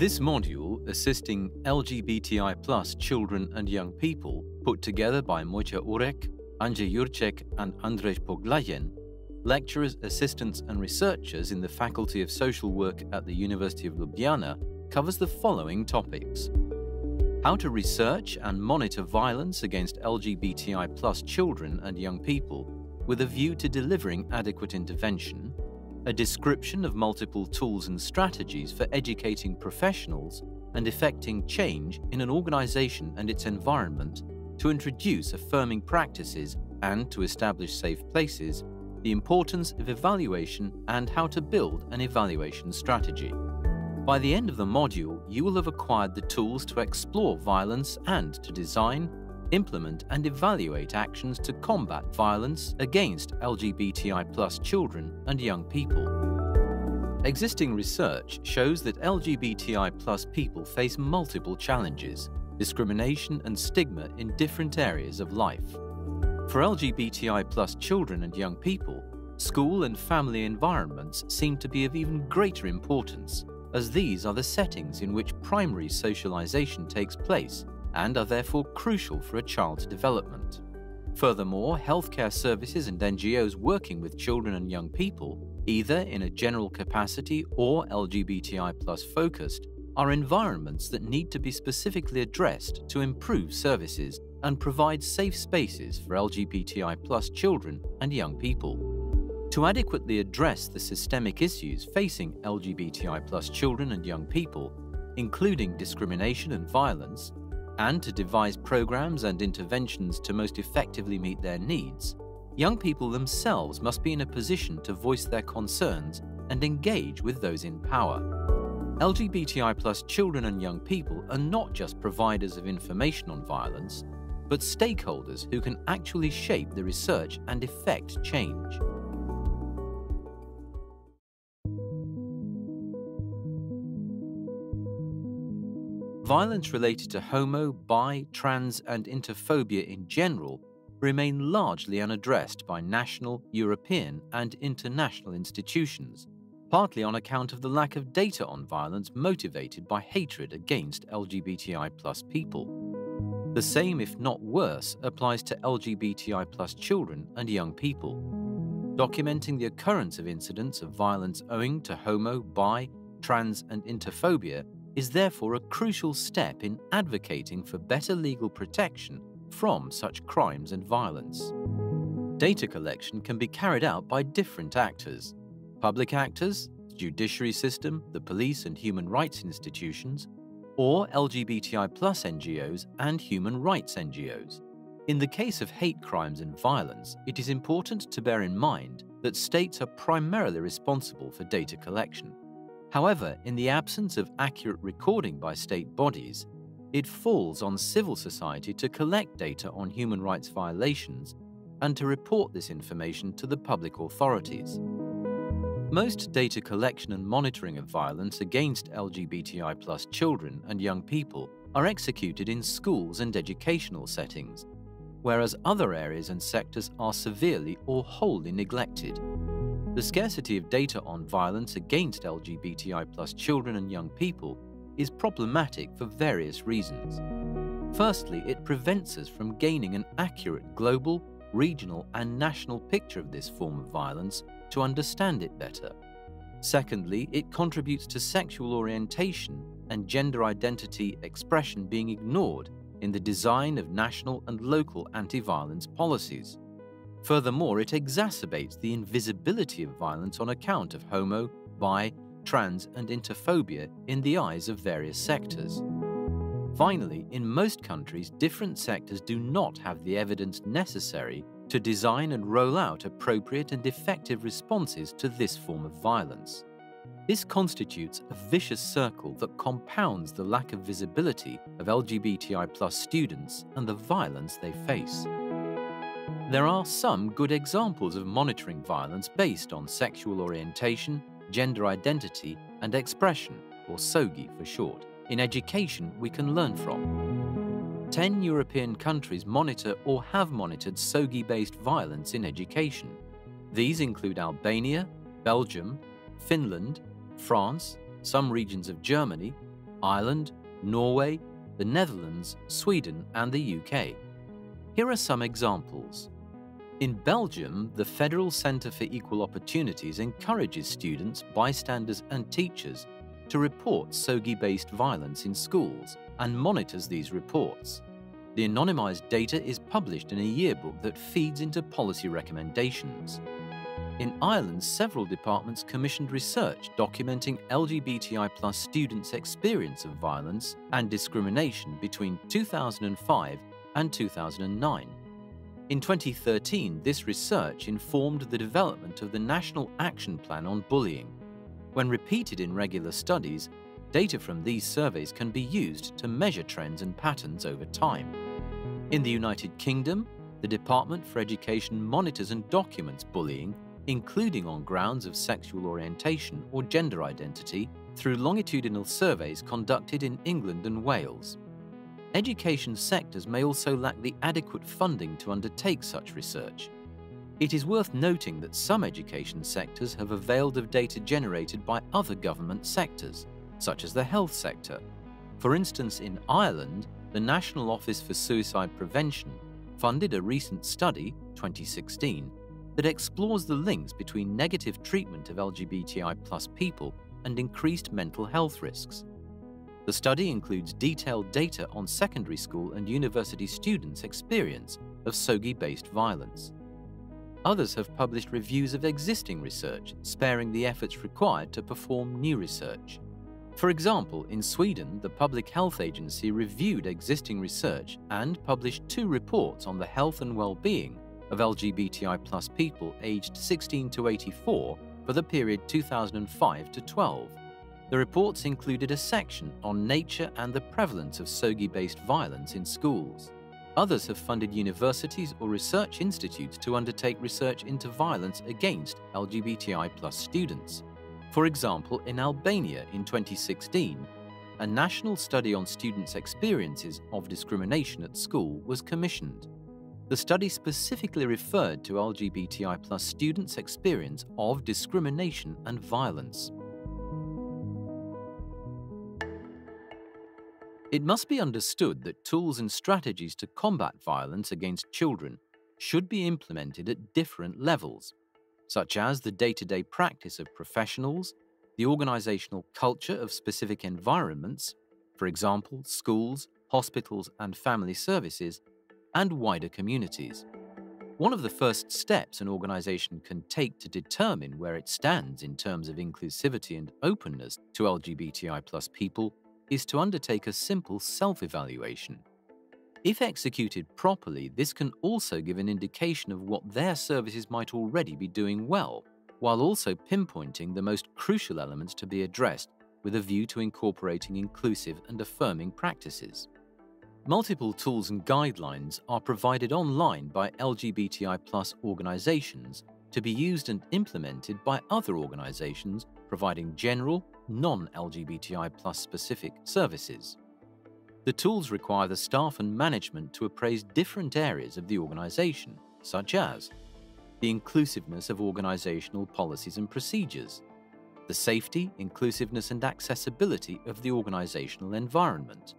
This module, assisting LGBTI plus children and young people, put together by Mojca Urek, Anže Jurček, and Andrej Poglajen, lecturers, assistants, and researchers in the Faculty of Social Work at the University of Ljubljana, covers the following topics. How to research and monitor violence against LGBTI plus children and young people with a view to delivering adequate intervention a description of multiple tools and strategies for educating professionals and effecting change in an organization and its environment to introduce affirming practices and to establish safe places, the importance of evaluation and how to build an evaluation strategy. By the end of the module, you will have acquired the tools to explore violence and to design, implement and evaluate actions to combat violence against LGBTI plus children and young people. Existing research shows that LGBTI plus people face multiple challenges, discrimination and stigma in different areas of life. For LGBTI plus children and young people, school and family environments seem to be of even greater importance, as these are the settings in which primary socialization takes place and are therefore crucial for a child's development. Furthermore, healthcare services and NGOs working with children and young people, either in a general capacity or LGBTI focused, are environments that need to be specifically addressed to improve services and provide safe spaces for LGBTI children and young people. To adequately address the systemic issues facing LGBTI children and young people, including discrimination and violence, and to devise programs and interventions to most effectively meet their needs, young people themselves must be in a position to voice their concerns and engage with those in power. LGBTI plus children and young people are not just providers of information on violence, but stakeholders who can actually shape the research and effect change. Violence related to homo, bi, trans, and interphobia in general remain largely unaddressed by national, European, and international institutions, partly on account of the lack of data on violence motivated by hatred against LGBTI people. The same, if not worse, applies to LGBTI children and young people. Documenting the occurrence of incidents of violence owing to homo, bi, trans, and interphobia is therefore a crucial step in advocating for better legal protection from such crimes and violence. Data collection can be carried out by different actors public actors, the judiciary system, the police and human rights institutions, or LGBTI NGOs and human rights NGOs. In the case of hate crimes and violence, it is important to bear in mind that states are primarily responsible for data collection. However, in the absence of accurate recording by state bodies, it falls on civil society to collect data on human rights violations and to report this information to the public authorities. Most data collection and monitoring of violence against LGBTI children and young people are executed in schools and educational settings, whereas other areas and sectors are severely or wholly neglected. The scarcity of data on violence against LGBTI children and young people is problematic for various reasons. Firstly, it prevents us from gaining an accurate global, regional, and national picture of this form of violence to understand it better. Secondly, it contributes to sexual orientation and gender identity expression being ignored in the design of national and local anti violence policies. Furthermore, it exacerbates the invisibility of violence on account of homo, bi, trans, and interphobia in the eyes of various sectors. Finally, in most countries, different sectors do not have the evidence necessary to design and roll out appropriate and effective responses to this form of violence. This constitutes a vicious circle that compounds the lack of visibility of LGBTI students and the violence they face. There are some good examples of monitoring violence based on sexual orientation, gender identity, and expression, or SOGI for short, in education we can learn from. Ten European countries monitor or have monitored SOGI based violence in education. These include Albania, Belgium, Finland, France, some regions of Germany, Ireland, Norway, the Netherlands, Sweden, and the UK. Here are some examples. In Belgium, the Federal Centre for Equal Opportunities encourages students, bystanders, and teachers to report SOGI based violence in schools and monitors these reports. The anonymised data is published in a yearbook that feeds into policy recommendations. In Ireland, several departments commissioned research documenting LGBTI students' experience of violence and discrimination between 2005 and 2009. In 2013, this research informed the development of the National Action Plan on Bullying. When repeated in regular studies, data from these surveys can be used to measure trends and patterns over time. In the United Kingdom, the Department for Education monitors and documents bullying, including on grounds of sexual orientation or gender identity, through longitudinal surveys conducted in England and Wales. Education sectors may also lack the adequate funding to undertake such research. It is worth noting that some education sectors have availed of data generated by other government sectors, such as the health sector. For instance, in Ireland, the National Office for Suicide Prevention funded a recent study, 2016, that explores the links between negative treatment of LGBTI people and increased mental health risks. The study includes detailed data on secondary school and university students' experience of SOGI based violence. Others have published reviews of existing research, sparing the efforts required to perform new research. For example, in Sweden, the Public Health Agency reviewed existing research and published two reports on the health and well-being of LGBTI people aged 16 to 84 for the period 2005 to 12. The reports included a section on nature and the prevalence of SOGI based violence in schools. Others have funded universities or research institutes to undertake research into violence against LGBTI students. For example, in Albania in 2016, a national study on students' experiences of discrimination at school was commissioned. The study specifically referred to LGBTI students' experience of discrimination and violence. It must be understood that tools and strategies to combat violence against children should be implemented at different levels, such as the day to day practice of professionals, the organizational culture of specific environments, for example, schools, hospitals, and family services, and wider communities. One of the first steps an organization can take to determine where it stands in terms of inclusivity and openness to LGBTI people is to undertake a simple self evaluation. If executed properly, this can also give an indication of what their services might already be doing well, while also pinpointing the most crucial elements to be addressed with a view to incorporating inclusive and affirming practices. Multiple tools and guidelines are provided online by LGBTI organizations to be used and implemented by other organizations providing general, non LGBTI plus specific services. The tools require the staff and management to appraise different areas of the organization, such as the inclusiveness of organizational policies and procedures, the safety, inclusiveness, and accessibility of the organizational environment,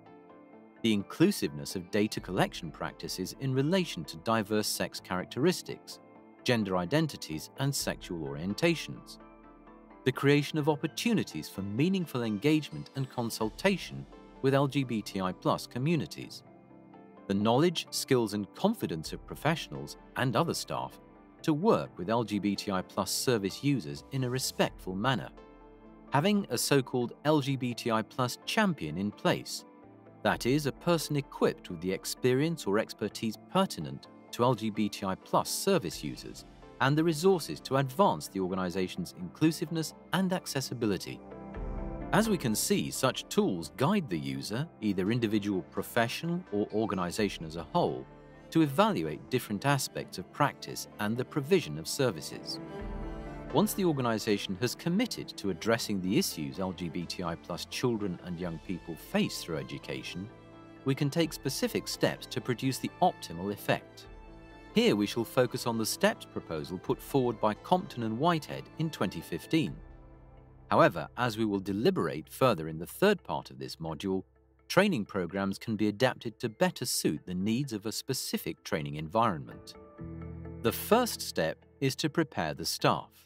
the inclusiveness of data collection practices in relation to diverse sex characteristics, gender identities, and sexual orientations, the creation of opportunities for meaningful engagement and consultation with LGBTI communities, the knowledge, skills, and confidence of professionals and other staff to work with LGBTI service users in a respectful manner, having a so called LGBTI champion in place, that is, a person equipped with the experience or expertise pertinent to LGBTI service users and the resources to advance the organization's inclusiveness and accessibility. As we can see, such tools guide the user, either individual professional or organization as a whole, to evaluate different aspects of practice and the provision of services. Once the organization has committed to addressing the issues LGBTI plus children and young people face through education, we can take specific steps to produce the optimal effect. Here we shall focus on the STEPS proposal put forward by Compton and Whitehead in 2015. However, as we will deliberate further in the third part of this module, training programs can be adapted to better suit the needs of a specific training environment. The first step is to prepare the staff.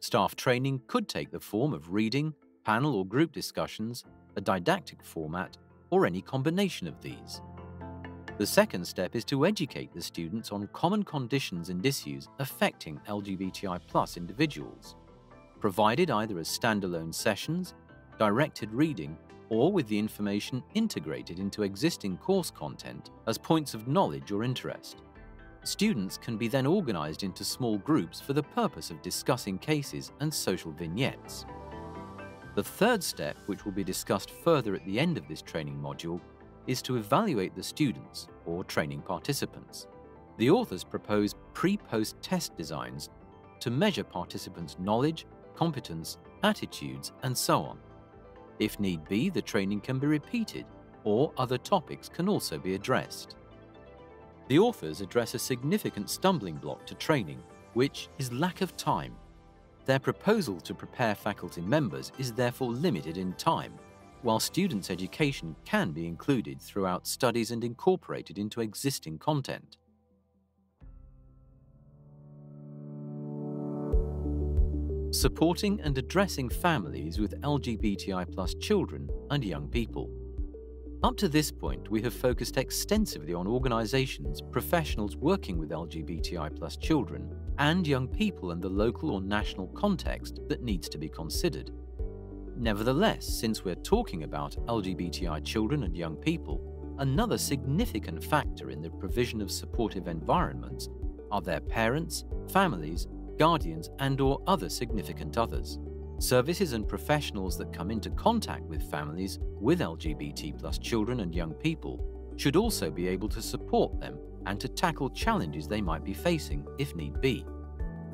Staff training could take the form of reading, panel or group discussions, a didactic format, or any combination of these. The second step is to educate the students on common conditions and issues affecting LGBTI individuals, provided either as standalone sessions, directed reading, or with the information integrated into existing course content as points of knowledge or interest. Students can be then organised into small groups for the purpose of discussing cases and social vignettes. The third step, which will be discussed further at the end of this training module, is to evaluate the students or training participants. The authors propose pre-post test designs to measure participants' knowledge, competence, attitudes, and so on. If need be, the training can be repeated, or other topics can also be addressed. The authors address a significant stumbling block to training, which is lack of time. Their proposal to prepare faculty members is therefore limited in time while students' education can be included throughout studies and incorporated into existing content. Supporting and addressing families with LGBTI children and young people. Up to this point, we have focused extensively on organisations, professionals working with LGBTI children, and young people and the local or national context that needs to be considered. Nevertheless, since we're talking about LGBTI children and young people, another significant factor in the provision of supportive environments are their parents, families, guardians, and or other significant others. Services and professionals that come into contact with families with LGBT plus children and young people should also be able to support them and to tackle challenges they might be facing if need be.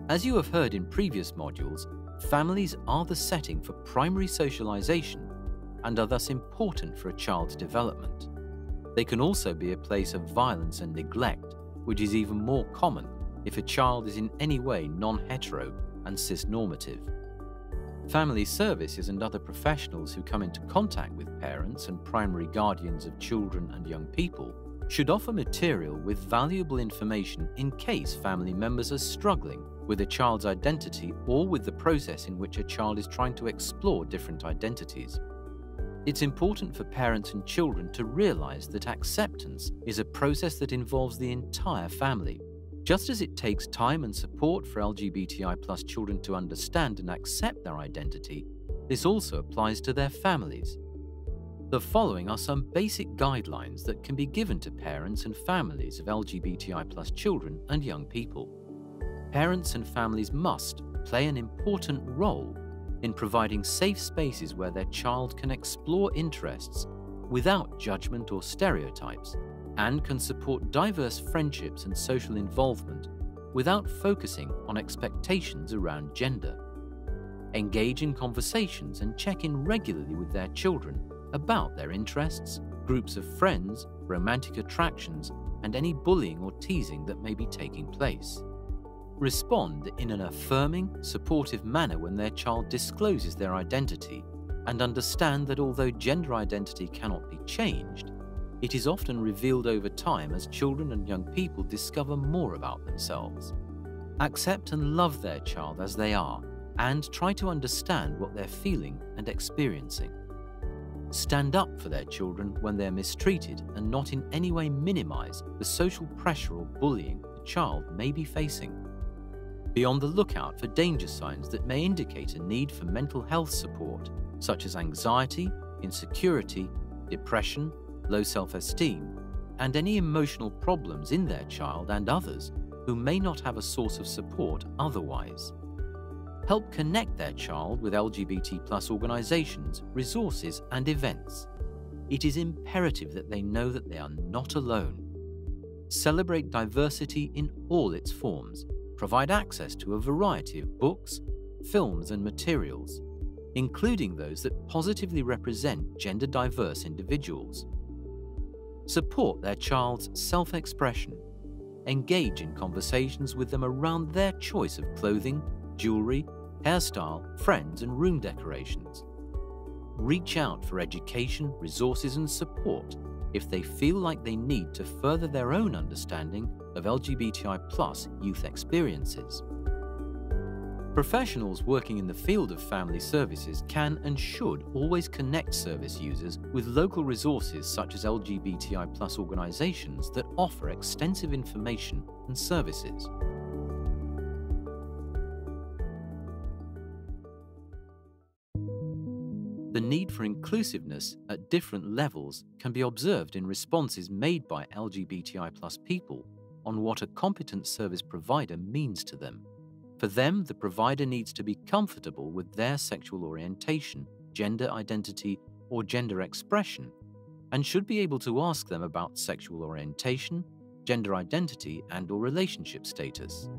As you have heard in previous modules, Families are the setting for primary socialization and are thus important for a child's development. They can also be a place of violence and neglect, which is even more common if a child is in any way non hetero and cisnormative. Family services and other professionals who come into contact with parents and primary guardians of children and young people should offer material with valuable information in case family members are struggling with a child's identity or with the process in which a child is trying to explore different identities. It's important for parents and children to realize that acceptance is a process that involves the entire family. Just as it takes time and support for LGBTI children to understand and accept their identity, this also applies to their families. The following are some basic guidelines that can be given to parents and families of LGBTI children and young people parents and families must play an important role in providing safe spaces where their child can explore interests without judgment or stereotypes and can support diverse friendships and social involvement without focusing on expectations around gender. Engage in conversations and check in regularly with their children about their interests, groups of friends, romantic attractions, and any bullying or teasing that may be taking place. Respond in an affirming, supportive manner when their child discloses their identity, and understand that although gender identity cannot be changed, it is often revealed over time as children and young people discover more about themselves. Accept and love their child as they are, and try to understand what they're feeling and experiencing. Stand up for their children when they're mistreated and not in any way minimize the social pressure or bullying the child may be facing. Be on the lookout for danger signs that may indicate a need for mental health support, such as anxiety, insecurity, depression, low self esteem, and any emotional problems in their child and others who may not have a source of support otherwise. Help connect their child with LGBT organisations, resources, and events. It is imperative that they know that they are not alone. Celebrate diversity in all its forms provide access to a variety of books, films, and materials, including those that positively represent gender diverse individuals. Support their child's self expression. Engage in conversations with them around their choice of clothing, jewelry, hairstyle, friends, and room decorations. Reach out for education, resources, and support if they feel like they need to further their own understanding of LGBTI plus youth experiences. Professionals working in the field of family services can and should always connect service users with local resources such as LGBTI plus organisations that offer extensive information and services. The need for inclusiveness at different levels can be observed in responses made by LGBTI people on what a competent service provider means to them. For them, the provider needs to be comfortable with their sexual orientation, gender identity, or gender expression, and should be able to ask them about sexual orientation, gender identity, and or relationship status.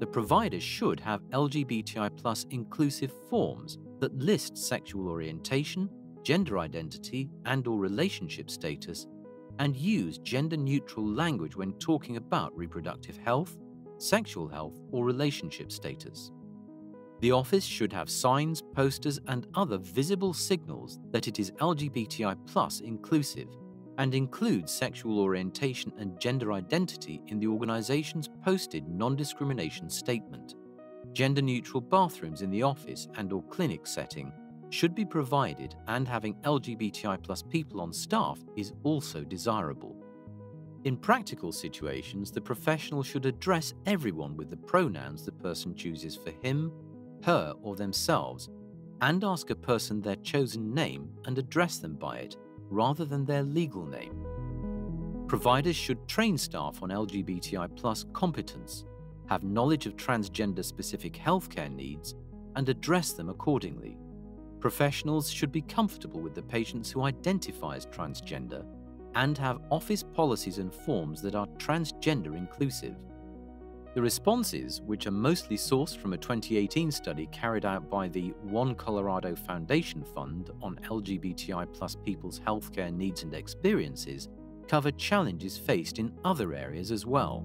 The provider should have LGBTI inclusive forms that list sexual orientation, gender identity, and or relationship status and use gender-neutral language when talking about reproductive health, sexual health, or relationship status. The office should have signs, posters, and other visible signals that it is LGBTI inclusive and includes sexual orientation and gender identity in the organization's posted non-discrimination statement. Gender-neutral bathrooms in the office and or clinic setting should be provided and having LGBTI plus people on staff is also desirable. In practical situations, the professional should address everyone with the pronouns the person chooses for him, her, or themselves, and ask a person their chosen name and address them by it, rather than their legal name. Providers should train staff on LGBTI plus competence, have knowledge of transgender specific healthcare needs, and address them accordingly. Professionals should be comfortable with the patients who identify as transgender and have office policies and forms that are transgender inclusive. The responses, which are mostly sourced from a 2018 study carried out by the One Colorado Foundation Fund on LGBTI people's healthcare needs and experiences, cover challenges faced in other areas as well.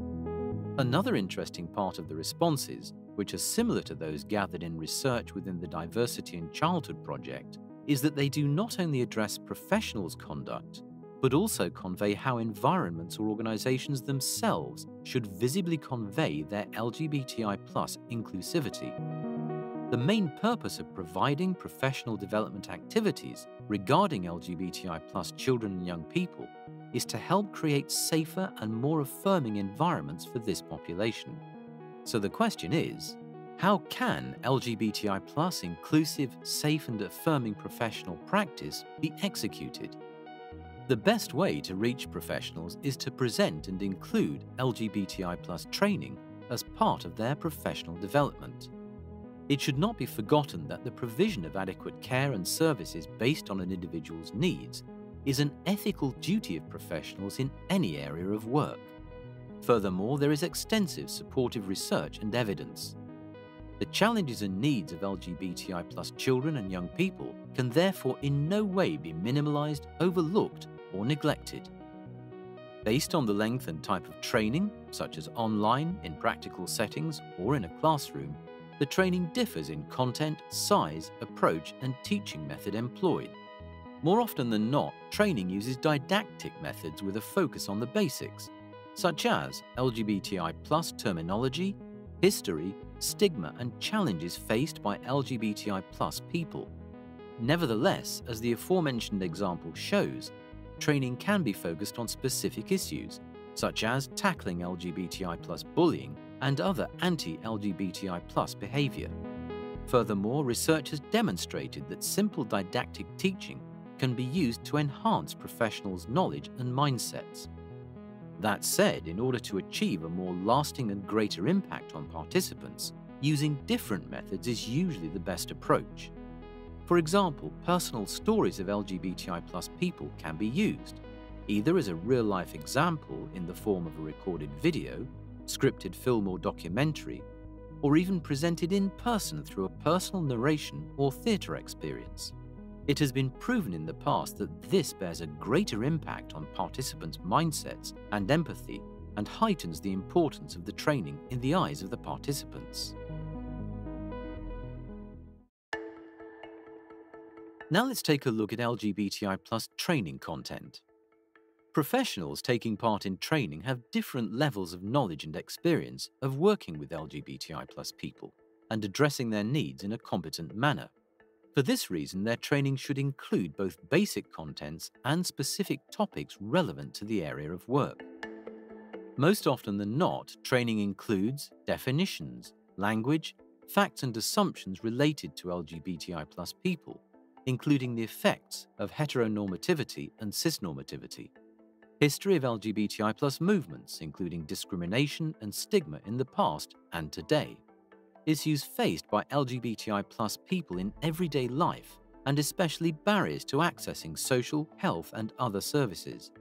Another interesting part of the responses, which are similar to those gathered in research within the Diversity in Childhood Project, is that they do not only address professionals' conduct, but also convey how environments or organizations themselves should visibly convey their LGBTI inclusivity. The main purpose of providing professional development activities regarding LGBTI children and young people is to help create safer and more affirming environments for this population. So the question is, how can LGBTI plus inclusive, safe and affirming professional practice be executed the best way to reach professionals is to present and include LGBTI plus training as part of their professional development. It should not be forgotten that the provision of adequate care and services based on an individual's needs is an ethical duty of professionals in any area of work. Furthermore, there is extensive supportive research and evidence. The challenges and needs of LGBTI children and young people can therefore in no way be minimalized, overlooked, or neglected. Based on the length and type of training, such as online, in practical settings, or in a classroom, the training differs in content, size, approach, and teaching method employed. More often than not, training uses didactic methods with a focus on the basics, such as LGBTI plus terminology, history, stigma, and challenges faced by LGBTI plus people. Nevertheless, as the aforementioned example shows, training can be focused on specific issues, such as tackling LGBTI plus bullying and other anti-LGBTI plus behavior. Furthermore, research has demonstrated that simple didactic teaching can be used to enhance professionals' knowledge and mindsets. That said, in order to achieve a more lasting and greater impact on participants, using different methods is usually the best approach. For example, personal stories of LGBTI people can be used, either as a real-life example in the form of a recorded video, scripted film or documentary, or even presented in person through a personal narration or theatre experience. It has been proven in the past that this bears a greater impact on participants' mindsets and empathy and heightens the importance of the training in the eyes of the participants. Now let's take a look at LGBTI plus training content. Professionals taking part in training have different levels of knowledge and experience of working with LGBTI plus people and addressing their needs in a competent manner. For this reason, their training should include both basic contents and specific topics relevant to the area of work. Most often than not, training includes definitions, language, facts and assumptions related to LGBTI people, including the effects of heteronormativity and cisnormativity, history of LGBTI movements, including discrimination and stigma in the past and today, issues faced by LGBTI people in everyday life, and especially barriers to accessing social, health, and other services,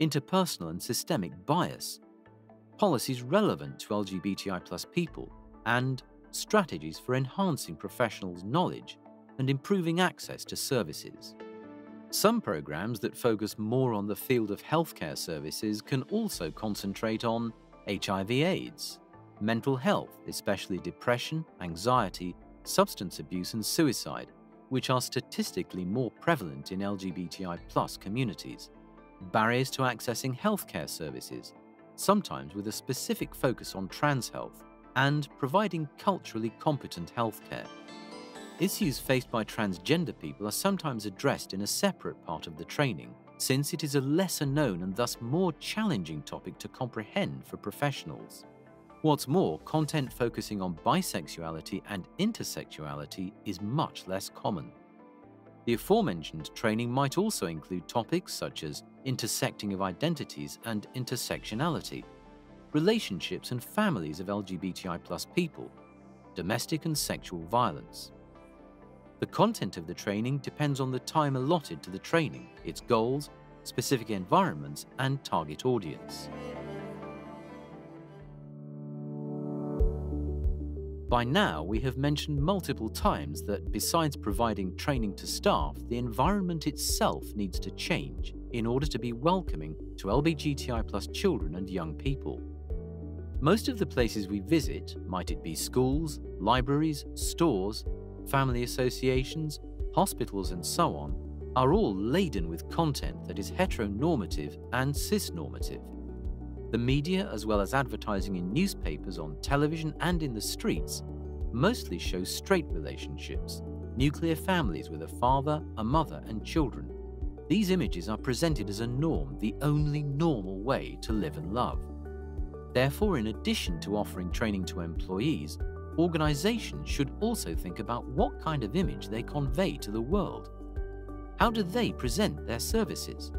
interpersonal and systemic bias, policies relevant to LGBTI people, and strategies for enhancing professionals' knowledge and improving access to services. Some programs that focus more on the field of healthcare services can also concentrate on HIV/AIDS, mental health, especially depression, anxiety, substance abuse, and suicide, which are statistically more prevalent in LGBTI communities, barriers to accessing healthcare services, sometimes with a specific focus on trans health, and providing culturally competent healthcare. Issues faced by transgender people are sometimes addressed in a separate part of the training, since it is a lesser known and thus more challenging topic to comprehend for professionals. What's more, content focusing on bisexuality and intersexuality is much less common. The aforementioned training might also include topics such as intersecting of identities and intersectionality, relationships and families of LGBTI people, domestic and sexual violence. The content of the training depends on the time allotted to the training, its goals, specific environments, and target audience. By now, we have mentioned multiple times that besides providing training to staff, the environment itself needs to change in order to be welcoming to LGBTI children and young people. Most of the places we visit, might it be schools, libraries, stores, family associations, hospitals, and so on, are all laden with content that is heteronormative and cisnormative. The media, as well as advertising in newspapers, on television, and in the streets, mostly show straight relationships, nuclear families with a father, a mother, and children. These images are presented as a norm, the only normal way to live and love. Therefore, in addition to offering training to employees, organizations should also think about what kind of image they convey to the world. How do they present their services?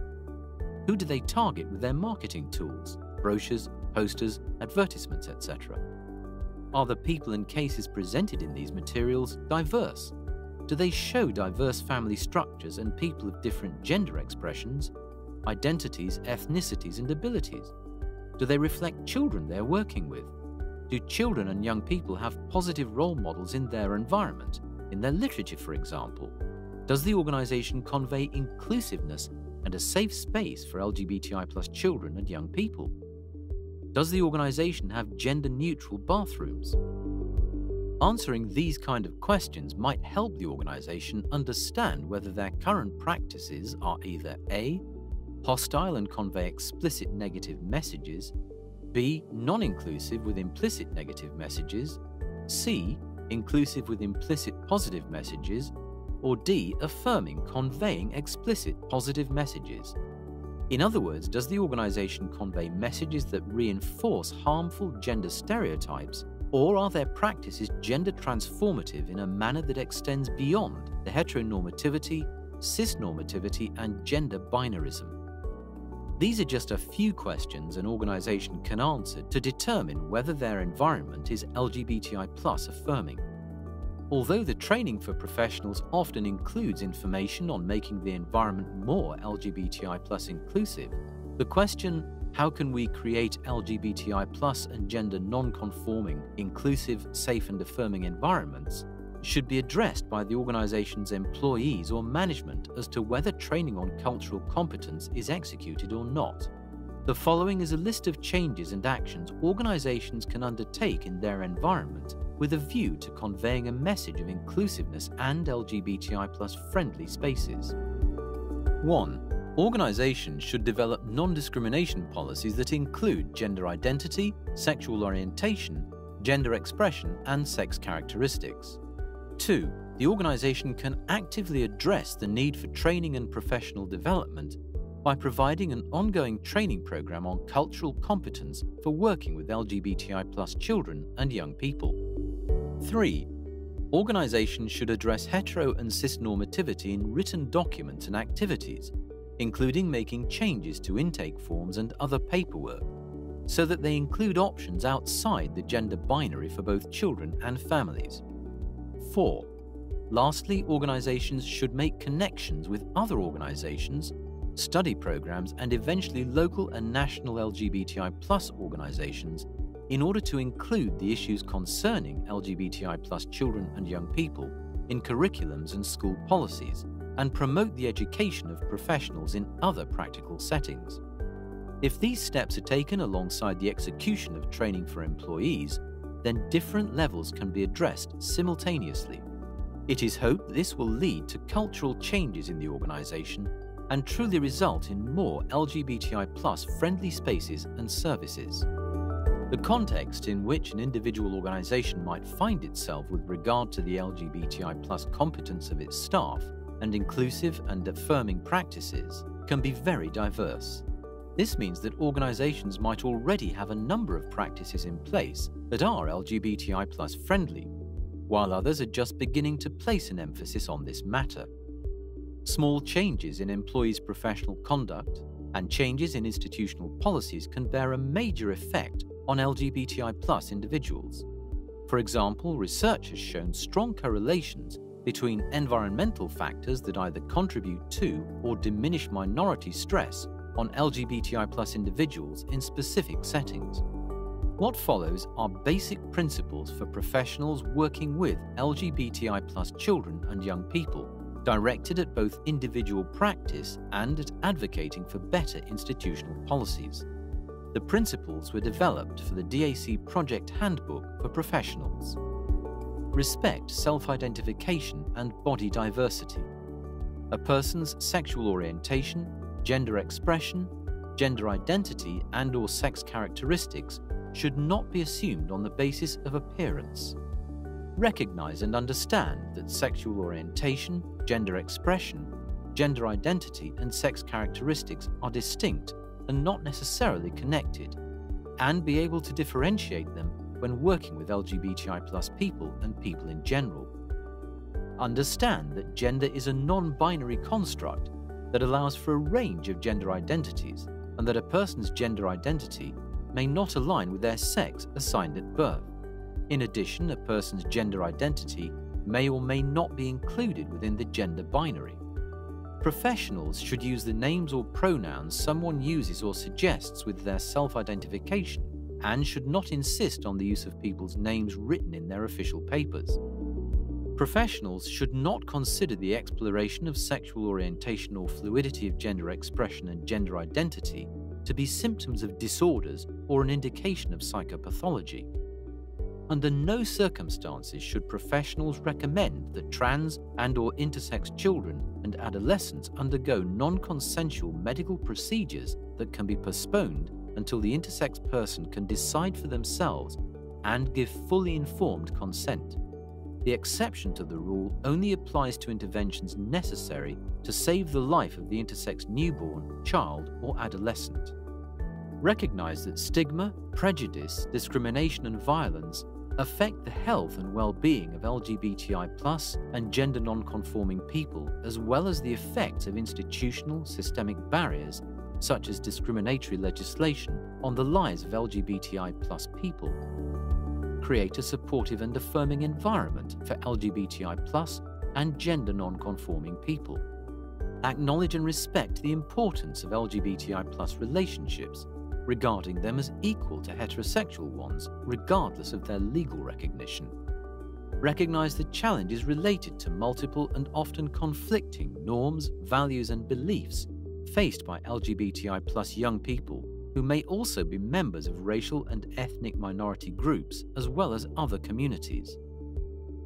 Who do they target with their marketing tools? Brochures, posters, advertisements, etc. Are the people and cases presented in these materials diverse? Do they show diverse family structures and people of different gender expressions, identities, ethnicities, and abilities? Do they reflect children they're working with? Do children and young people have positive role models in their environment, in their literature, for example? Does the organization convey inclusiveness and a safe space for LGBTI plus children and young people? Does the organization have gender neutral bathrooms? Answering these kind of questions might help the organization understand whether their current practices are either A. hostile and convey explicit negative messages, B. non inclusive with implicit negative messages, C. inclusive with implicit positive messages, or D. affirming conveying explicit positive messages. In other words, does the organization convey messages that reinforce harmful gender stereotypes, or are their practices gender transformative in a manner that extends beyond the heteronormativity, cisnormativity, and gender binarism? These are just a few questions an organization can answer to determine whether their environment is LGBTI affirming. Although the training for professionals often includes information on making the environment more LGBTI plus inclusive, the question, how can we create LGBTI plus and gender non-conforming, inclusive, safe and affirming environments, should be addressed by the organization's employees or management as to whether training on cultural competence is executed or not. The following is a list of changes and actions organizations can undertake in their environment with a view to conveying a message of inclusiveness and LGBTI friendly spaces. 1. Organizations should develop non discrimination policies that include gender identity, sexual orientation, gender expression, and sex characteristics. 2. The organization can actively address the need for training and professional development by providing an ongoing training program on cultural competence for working with LGBTI children and young people. 3. Organizations should address hetero and cis normativity in written documents and activities, including making changes to intake forms and other paperwork, so that they include options outside the gender binary for both children and families. 4. Lastly, organizations should make connections with other organizations study programs, and eventually local and national LGBTI organizations in order to include the issues concerning LGBTI plus children and young people in curriculums and school policies and promote the education of professionals in other practical settings. If these steps are taken alongside the execution of training for employees, then different levels can be addressed simultaneously. It is hoped this will lead to cultural changes in the organization and truly result in more LGBTI friendly spaces and services. The context in which an individual organisation might find itself with regard to the LGBTI competence of its staff and inclusive and affirming practices can be very diverse. This means that organisations might already have a number of practices in place that are LGBTI friendly, while others are just beginning to place an emphasis on this matter. Small changes in employees' professional conduct and changes in institutional policies can bear a major effect on LGBTI individuals. For example, research has shown strong correlations between environmental factors that either contribute to or diminish minority stress on LGBTI individuals in specific settings. What follows are basic principles for professionals working with LGBTI children and young people directed at both individual practice and at advocating for better institutional policies. The principles were developed for the DAC Project Handbook for Professionals. Respect self identification and body diversity. A person's sexual orientation, gender expression, gender identity, and or sex characteristics should not be assumed on the basis of appearance recognize and understand that sexual orientation, gender expression, gender identity, and sex characteristics are distinct and not necessarily connected, and be able to differentiate them when working with LGBTI people and people in general. Understand that gender is a non binary construct that allows for a range of gender identities, and that a person's gender identity may not align with their sex assigned at birth. In addition, a person's gender identity may or may not be included within the gender binary. Professionals should use the names or pronouns someone uses or suggests with their self identification and should not insist on the use of people's names written in their official papers. Professionals should not consider the exploration of sexual orientation or fluidity of gender expression and gender identity to be symptoms of disorders or an indication of psychopathology. Under no circumstances should professionals recommend that trans and or intersex children and adolescents undergo non-consensual medical procedures that can be postponed until the intersex person can decide for themselves and give fully informed consent. The exception to the rule only applies to interventions necessary to save the life of the intersex newborn, child, or adolescent. Recognize that stigma, prejudice, discrimination, and violence affect the health and well-being of LGBTI and gender non-conforming people as well as the effects of institutional systemic barriers such as discriminatory legislation on the lives of LGBTI people. Create a supportive and affirming environment for LGBTI and gender non-conforming people. Acknowledge and respect the importance of LGBTI relationships regarding them as equal to heterosexual ones, regardless of their legal recognition. Recognize the challenges related to multiple and often conflicting norms, values, and beliefs faced by LGBTI plus young people who may also be members of racial and ethnic minority groups as well as other communities.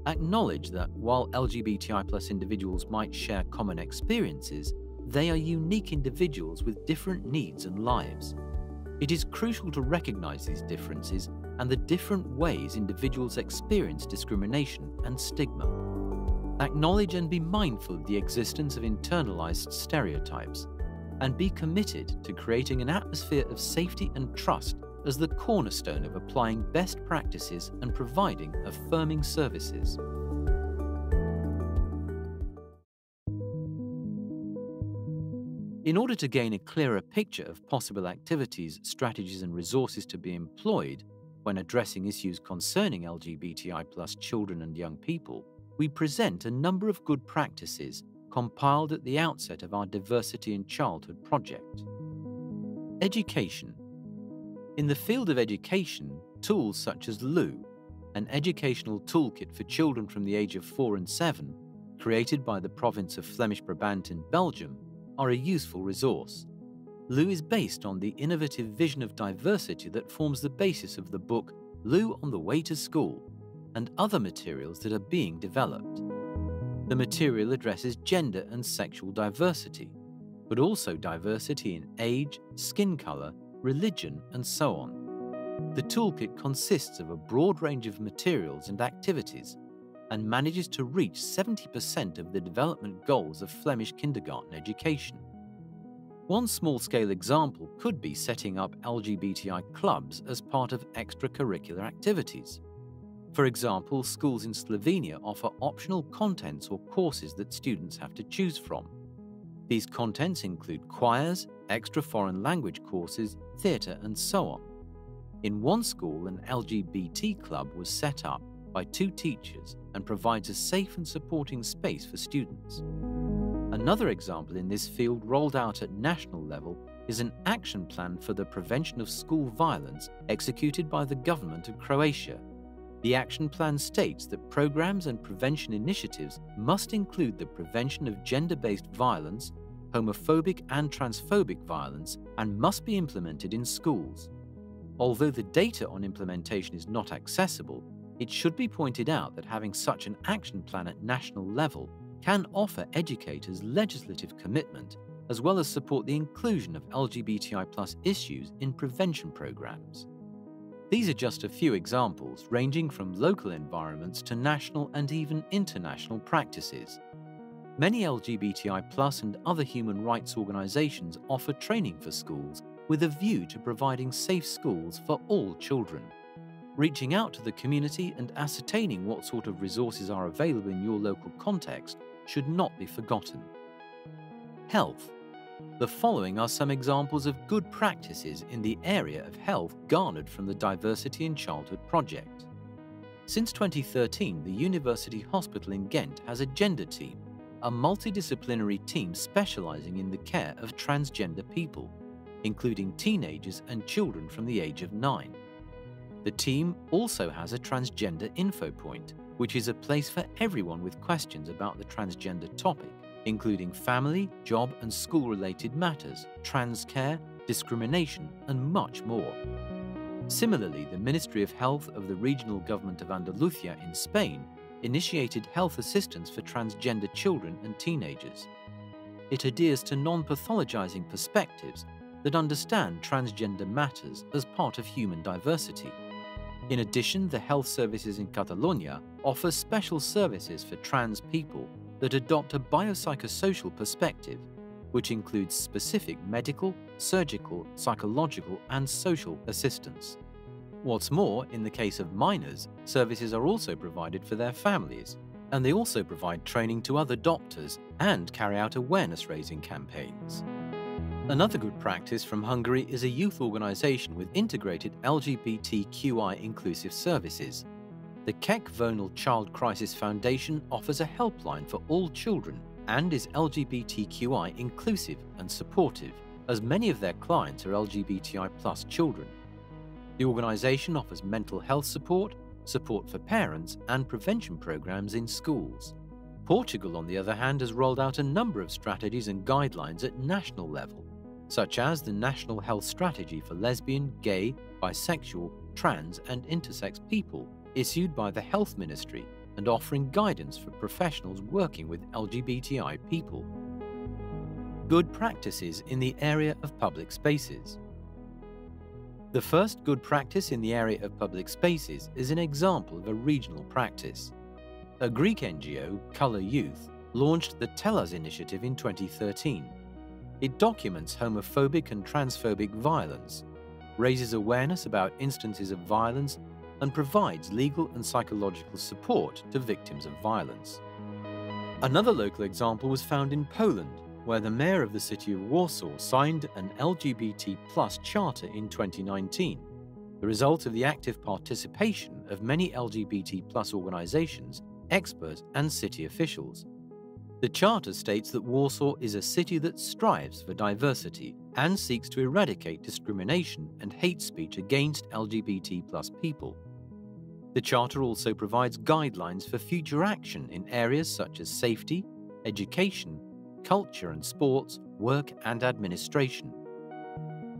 Acknowledge that while LGBTI plus individuals might share common experiences, they are unique individuals with different needs and lives. It is crucial to recognize these differences and the different ways individuals experience discrimination and stigma. Acknowledge and be mindful of the existence of internalized stereotypes, and be committed to creating an atmosphere of safety and trust as the cornerstone of applying best practices and providing affirming services. In order to gain a clearer picture of possible activities, strategies, and resources to be employed when addressing issues concerning LGBTI children and young people, we present a number of good practices compiled at the outset of our Diversity in Childhood project. Education. In the field of education, tools such as Lou, an educational toolkit for children from the age of 4 and 7, created by the province of Flemish Brabant in Belgium, are a useful resource. Lou is based on the innovative vision of diversity that forms the basis of the book Lou on the Way to School and other materials that are being developed. The material addresses gender and sexual diversity, but also diversity in age, skin colour, religion, and so on. The toolkit consists of a broad range of materials and activities and manages to reach 70% of the development goals of Flemish kindergarten education. One small scale example could be setting up LGBTI clubs as part of extracurricular activities. For example, schools in Slovenia offer optional contents or courses that students have to choose from. These contents include choirs, extra foreign language courses, theatre, and so on. In one school, an LGBT club was set up by two teachers and provides a safe and supporting space for students. Another example in this field rolled out at national level is an action plan for the prevention of school violence executed by the government of Croatia. The action plan states that programs and prevention initiatives must include the prevention of gender based violence, homophobic and transphobic violence, and must be implemented in schools. Although the data on implementation is not accessible, it should be pointed out that having such an action plan at national level can offer educators legislative commitment as well as support the inclusion of LGBTI issues in prevention programs. These are just a few examples ranging from local environments to national and even international practices. Many LGBTI and other human rights organizations offer training for schools with a view to providing safe schools for all children. Reaching out to the community and ascertaining what sort of resources are available in your local context should not be forgotten. Health. The following are some examples of good practices in the area of health garnered from the Diversity in Childhood project. Since 2013, the University Hospital in Ghent has a gender team, a multidisciplinary team specializing in the care of transgender people, including teenagers and children from the age of 9. The team also has a transgender info point, which is a place for everyone with questions about the transgender topic, including family, job, and school related matters, trans care, discrimination, and much more. Similarly, the Ministry of Health of the Regional Government of Andalusia in Spain initiated health assistance for transgender children and teenagers. It adheres to non pathologizing perspectives that understand transgender matters as part of human diversity. In addition, the health services in Catalonia offer special services for trans people that adopt a biopsychosocial perspective, which includes specific medical, surgical, psychological, and social assistance. What's more, in the case of minors, services are also provided for their families, and they also provide training to other doctors and carry out awareness raising campaigns. Another good practice from Hungary is a youth organisation with integrated LGBTQI inclusive services. The Kek Vonal Child Crisis Foundation offers a helpline for all children and is LGBTQI inclusive and supportive, as many of their clients are LGBTI plus children. The organisation offers mental health support, support for parents, and prevention programs in schools. Portugal, on the other hand, has rolled out a number of strategies and guidelines at national level such as the National Health Strategy for Lesbian, Gay, Bisexual, Trans, and Intersex People, issued by the Health Ministry and offering guidance for professionals working with LGBTI people. Good practices in the area of public spaces. The first good practice in the area of public spaces is an example of a regional practice. A Greek NGO, Colour Youth, launched the Tell Us initiative in 2013. It documents homophobic and transphobic violence, raises awareness about instances of violence, and provides legal and psychological support to victims of violence. Another local example was found in Poland, where the mayor of the city of Warsaw signed an LGBT plus charter in 2019, the result of the active participation of many LGBT plus organizations, experts, and city officials. The charter states that Warsaw is a city that strives for diversity and seeks to eradicate discrimination and hate speech against LGBT people. The charter also provides guidelines for future action in areas such as safety, education, culture and sports, work and administration.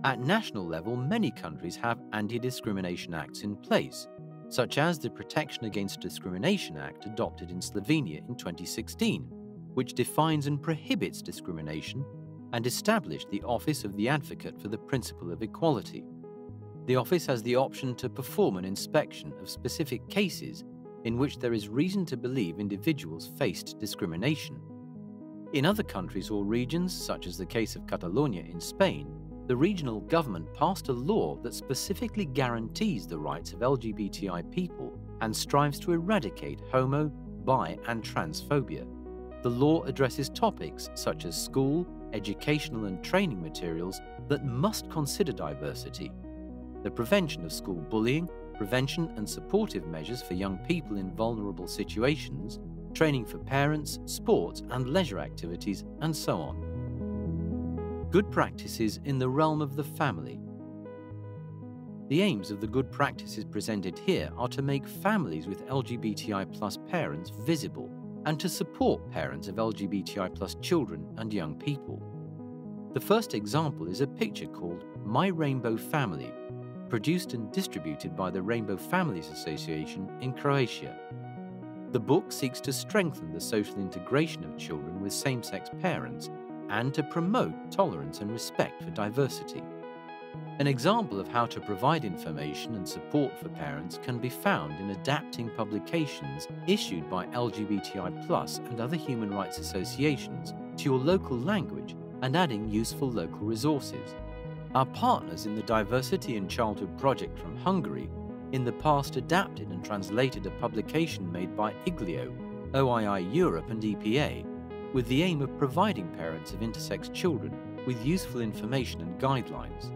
At national level, many countries have anti discrimination acts in place, such as the Protection Against Discrimination Act adopted in Slovenia in 2016, which defines and prohibits discrimination, and established the Office of the Advocate for the Principle of Equality. The Office has the option to perform an inspection of specific cases in which there is reason to believe individuals faced discrimination in other countries or regions, such as the case of Catalonia in Spain, the regional government passed a law that specifically guarantees the rights of LGBTI people and strives to eradicate homo, bi, and transphobia. The law addresses topics such as school, educational, and training materials that must consider diversity, the prevention of school bullying, prevention and supportive measures for young people in vulnerable situations, training for parents, sports and leisure activities, and so on. Good practices in the realm of the family. The aims of the good practices presented here are to make families with LGBTI plus parents visible and to support parents of LGBTI plus children and young people. The first example is a picture called My Rainbow Family, produced and distributed by the Rainbow Families Association in Croatia. The book seeks to strengthen the social integration of children with same sex parents and to promote tolerance and respect for diversity. An example of how to provide information and support for parents can be found in adapting publications issued by LGBTI and other human rights associations to your local language and adding useful local resources. Our partners in the Diversity in Childhood project from Hungary in the past adapted and translated a publication made by IGLYO, OII Europe and EPA, with the aim of providing parents of intersex children with useful information and guidelines.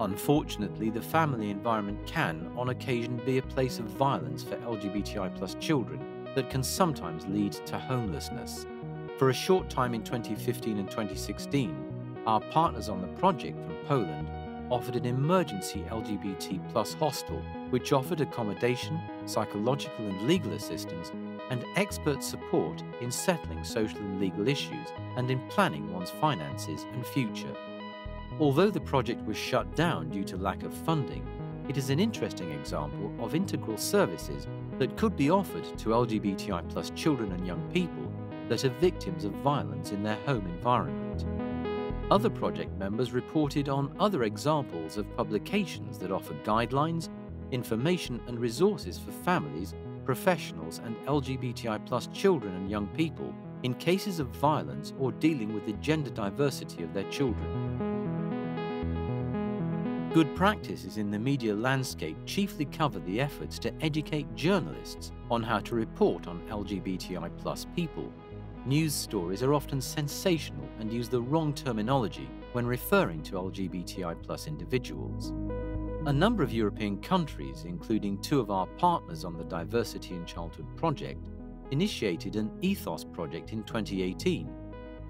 Unfortunately, the family environment can, on occasion, be a place of violence for LGBTI children that can sometimes lead to homelessness. For a short time in 2015 and 2016, our partners on the project from Poland offered an emergency LGBT plus hostel which offered accommodation, psychological and legal assistance, and expert support in settling social and legal issues and in planning one's finances and future. Although the project was shut down due to lack of funding, it is an interesting example of integral services that could be offered to LGBTI plus children and young people that are victims of violence in their home environment. Other project members reported on other examples of publications that offer guidelines, information and resources for families, professionals and LGBTI plus children and young people in cases of violence or dealing with the gender diversity of their children. Good practices in the media landscape chiefly cover the efforts to educate journalists on how to report on LGBTI people News stories are often sensational and use the wrong terminology when referring to LGBTI individuals. A number of European countries, including two of our partners on the Diversity in Childhood project, initiated an ethos project in 2018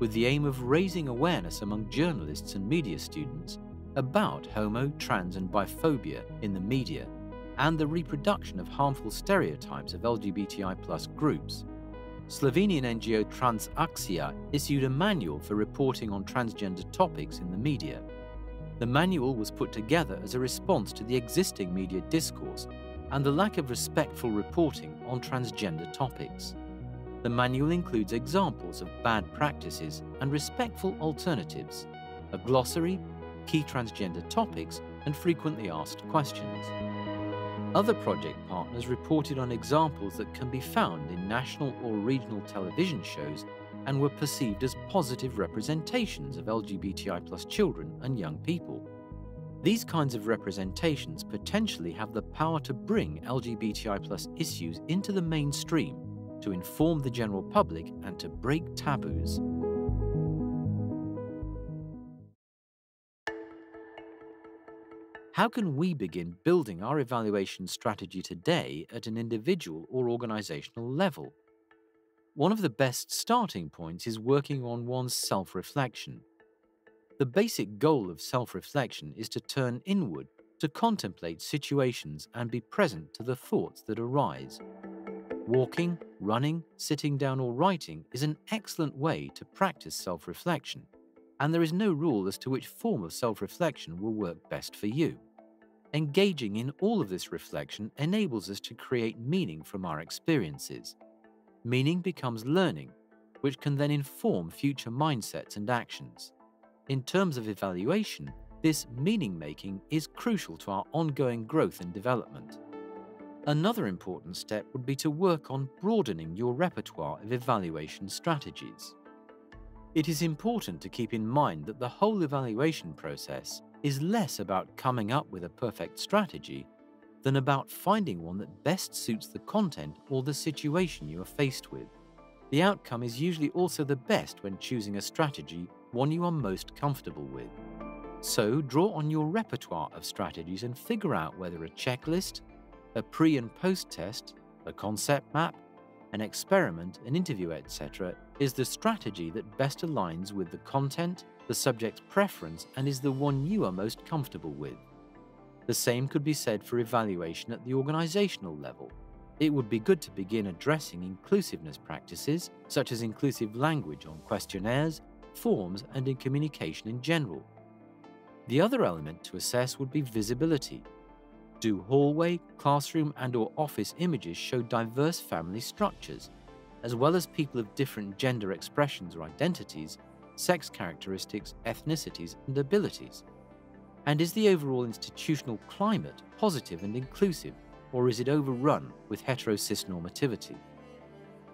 with the aim of raising awareness among journalists and media students about homo, trans, and biphobia in the media and the reproduction of harmful stereotypes of LGBTI groups Slovenian NGO Transakcija issued a manual for reporting on transgender topics in the media. The manual was put together as a response to the existing media discourse and the lack of respectful reporting on transgender topics. The manual includes examples of bad practices and respectful alternatives, a glossary, key transgender topics, and frequently asked questions. Other project partners reported on examples that can be found in national or regional television shows and were perceived as positive representations of LGBTI children and young people. These kinds of representations potentially have the power to bring LGBTI issues into the mainstream, to inform the general public, and to break taboos. How can we begin building our evaluation strategy today at an individual or organisational level? One of the best starting points is working on one's self reflection. The basic goal of self reflection is to turn inward, to contemplate situations and be present to the thoughts that arise. Walking, running, sitting down, or writing is an excellent way to practice self reflection, and there is no rule as to which form of self reflection will work best for you. Engaging in all of this reflection enables us to create meaning from our experiences meaning becomes learning, which can then inform future mindsets and actions. In terms of evaluation, this meaning making is crucial to our ongoing growth and development. Another important step would be to work on broadening your repertoire of evaluation strategies. It is important to keep in mind that the whole evaluation process is less about coming up with a perfect strategy than about finding one that best suits the content or the situation you are faced with. The outcome is usually also the best when choosing a strategy, one you are most comfortable with. So, draw on your repertoire of strategies and figure out whether a checklist, a pre and post test, a concept map, an experiment, an interview, etc., is the strategy that best aligns with the content, the subject's preference, and is the one you are most comfortable with. The same could be said for evaluation at the organisational level. It would be good to begin addressing inclusiveness practices, such as inclusive language on questionnaires, forms, and in communication in general. The other element to assess would be visibility. Do hallway, classroom, and or office images show diverse family structures, as well as people of different gender expressions or identities, sex characteristics, ethnicities, and abilities? And is the overall institutional climate positive and inclusive, or is it overrun with heterocisnormativity?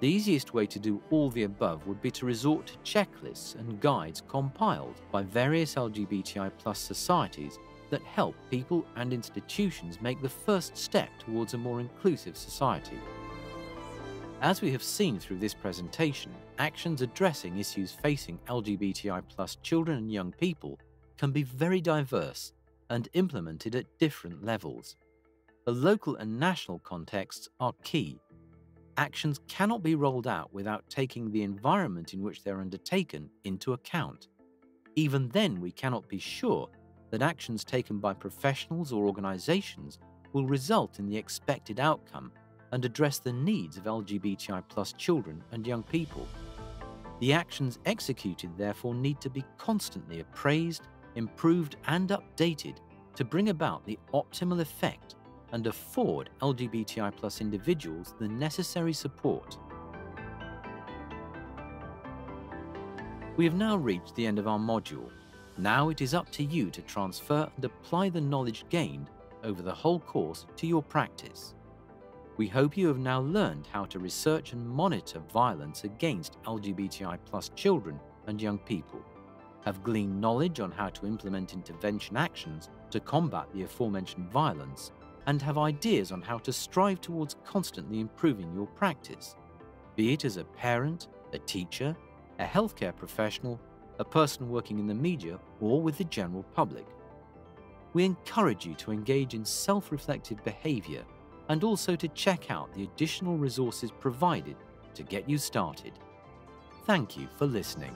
The easiest way to do all the above would be to resort to checklists and guides compiled by various LGBTI plus societies that help people and institutions make the first step towards a more inclusive society. As we have seen through this presentation, actions addressing issues facing LGBTI children and young people can be very diverse and implemented at different levels. The local and national contexts are key. Actions cannot be rolled out without taking the environment in which they are undertaken into account. Even then, we cannot be sure that actions taken by professionals or organizations will result in the expected outcome and address the needs of LGBTI children and young people. The actions executed, therefore, need to be constantly appraised improved and updated to bring about the optimal effect and afford LGBTI individuals the necessary support. We have now reached the end of our module. Now it is up to you to transfer and apply the knowledge gained over the whole course to your practice. We hope you have now learned how to research and monitor violence against LGBTI children and young people have gleaned knowledge on how to implement intervention actions to combat the aforementioned violence, and have ideas on how to strive towards constantly improving your practice, be it as a parent, a teacher, a healthcare professional, a person working in the media, or with the general public. We encourage you to engage in self reflective behavior and also to check out the additional resources provided to get you started. Thank you for listening.